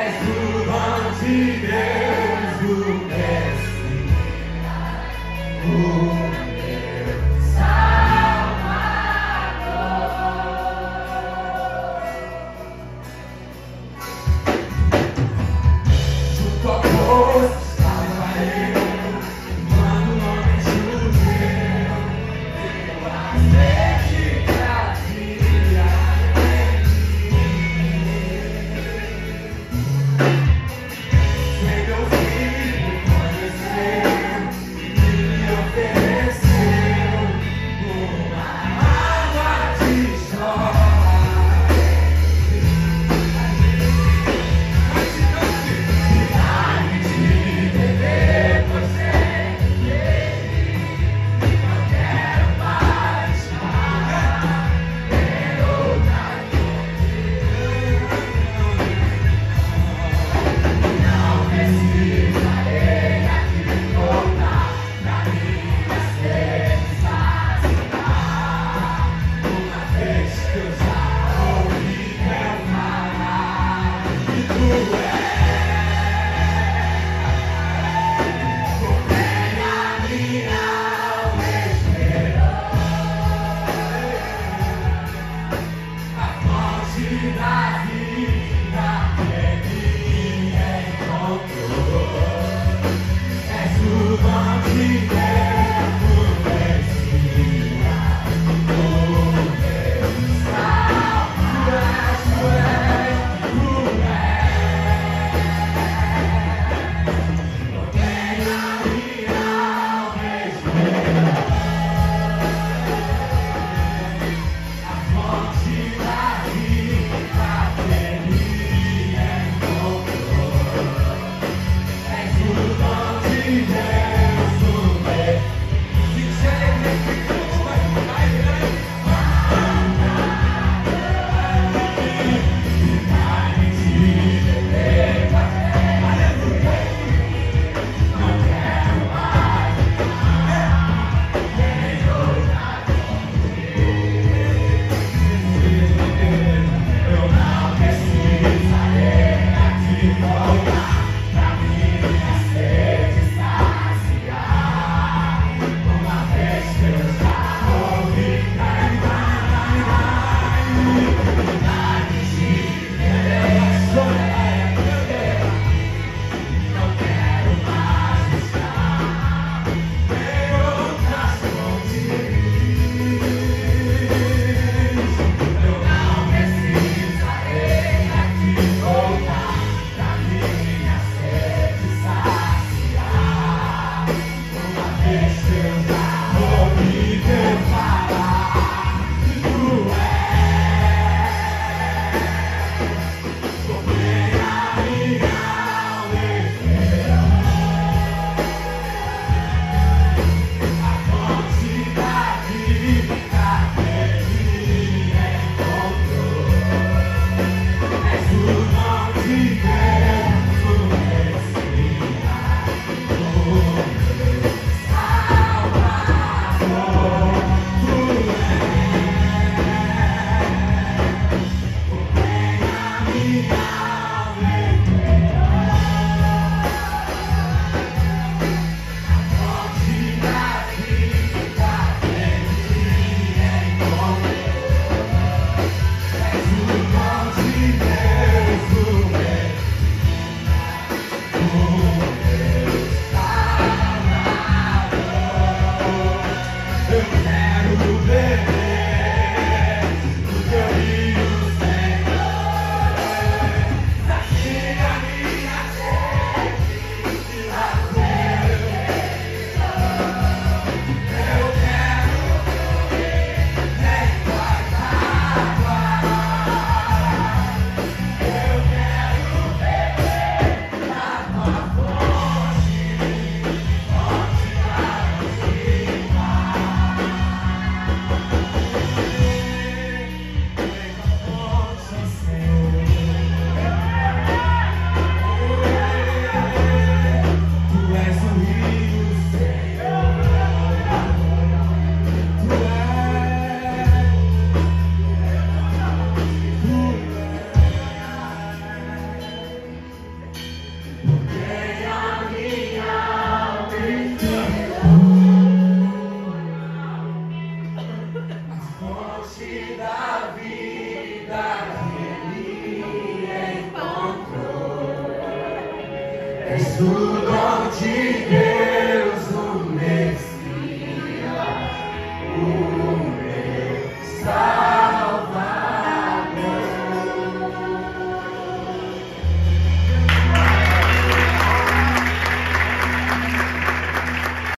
És o dom de Deus, o mestre, Oh, Tudo te